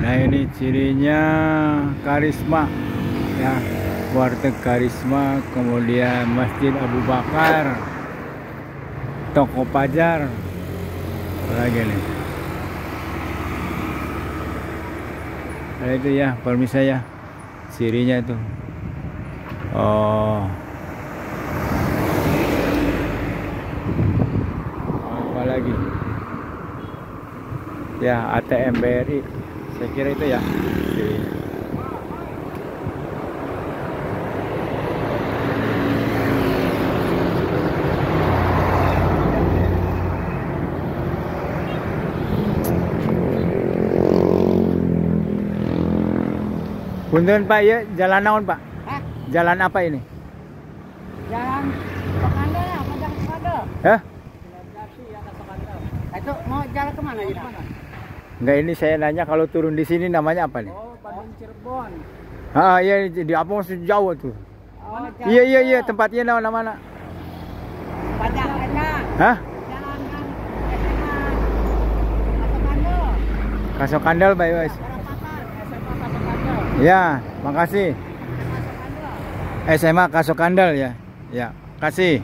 Nah ini cirinya karisma. Ya warteg karisma kemudian masjid Abu Bakar. Toko pajar. Lagi nih nah, itu ya permisa ya cirinya itu. Oh. Apa lagi? Ya ATM BRI saya kira itu ya Punten Pak ya, jalan naon Pak? Hah? Jalan apa ini? Jalan Sokandel ya, mau jalan Sokandel. Hah? Itu mau jalan ke mana ya? Enggak ini saya nanya kalau turun di sini namanya apa nih? Oh, Bandung Cirebon. Ah iya di apa maksud Jawa tuh? Oh, Iya iya iya tempatnya nama mana? Pajak aja. Hah? Kan. Sokandel. Kasokandel Pak Iwas. Ya, makasih. SMA. SMA Kasokandel ya. Ya, kasih.